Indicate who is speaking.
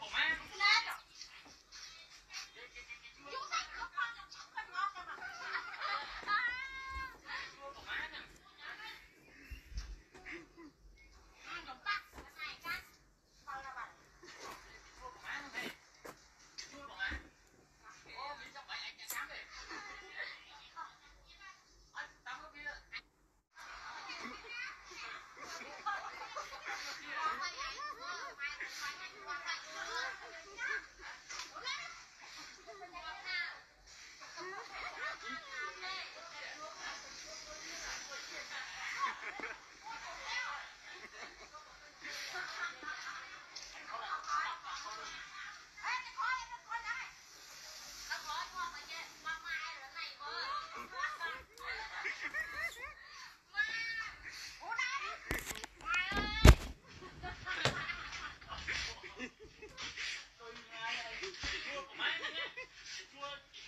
Speaker 1: 我妈。split